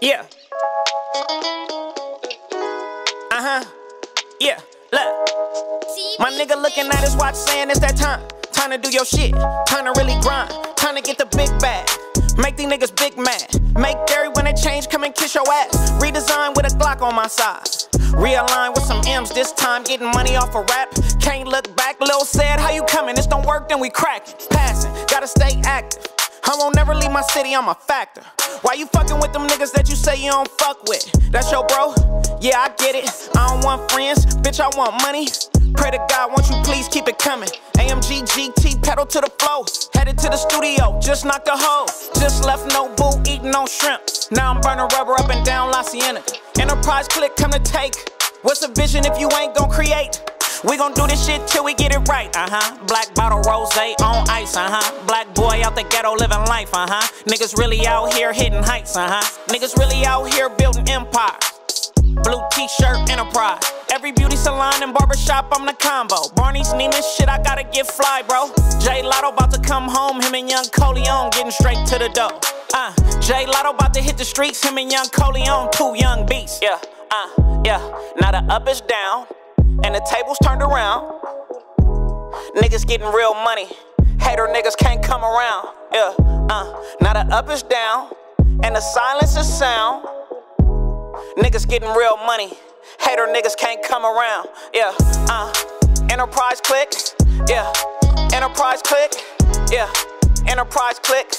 Yeah. Uh huh. Yeah. Look. My nigga looking at his watch saying it's that time. Time to do your shit. Time to really grind. Time to get the big bag. Make these niggas big mad. Make Gary when they change, come and kiss your ass. Redesign with a Glock on my side. Realign with some M's this time, getting money off a rap. Can't look back, Lil said, how you coming? This don't work, then we crackin'. Passing, gotta stay active. I won't never leave my city, I'm a factor. Why you fucking with them niggas that you say you don't fuck with? That's your bro? Yeah, I get it. I don't want friends, bitch, I want money. Pray to God, won't you please keep it coming? AMG GT, pedal to the flow. Headed to the studio, just knocked a hoe. Just left no boo, eating on shrimp. Now I'm burning rubber up and down La Cienega. Enterprise click, come to take. What's a vision if you ain't gon' create? We gon' do this shit till we get it right, uh huh. Black bottle rose on ice, uh huh. Black boy out the ghetto living life, uh huh. Niggas really out here hitting heights, uh huh. Niggas really out here building empires. Blue t-shirt enterprise. Every beauty salon and barbershop, I'm the combo. Barney's Nina shit, I gotta get fly, bro. Jay Lotto about to come home, him and Young Coleon getting straight to the dough. Uh, Jay Lotto about to hit the streets, him and Young Coleon, two young beasts. Yeah, uh, yeah. Now the up is down and the tables turned around. Niggas getting real money. Hater niggas can't come around. Yeah, uh, now the up is down, and the silence is sound. Niggas getting real money. Hater niggas can't come around. Yeah, uh, enterprise click. Yeah, enterprise click. Yeah, enterprise click.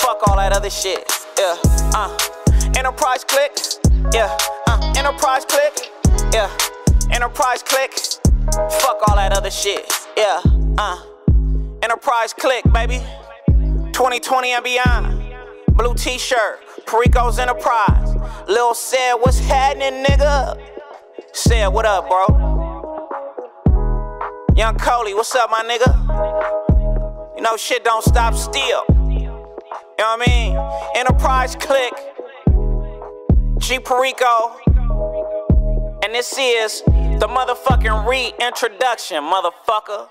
Fuck all that other shit. Yeah, uh, enterprise click. Yeah, uh, enterprise click. Yeah. Enterprise click. Fuck all that other shit. Yeah, uh. Enterprise click, baby. 2020 and beyond. Blue t shirt, Perico's Enterprise. Lil said, what's happening, nigga? Said, what up, bro? Young Coley, what's up, my nigga? You know, shit don't stop still. You know what I mean? Enterprise click. G Perico. And this is the motherfucking reintroduction, motherfucker.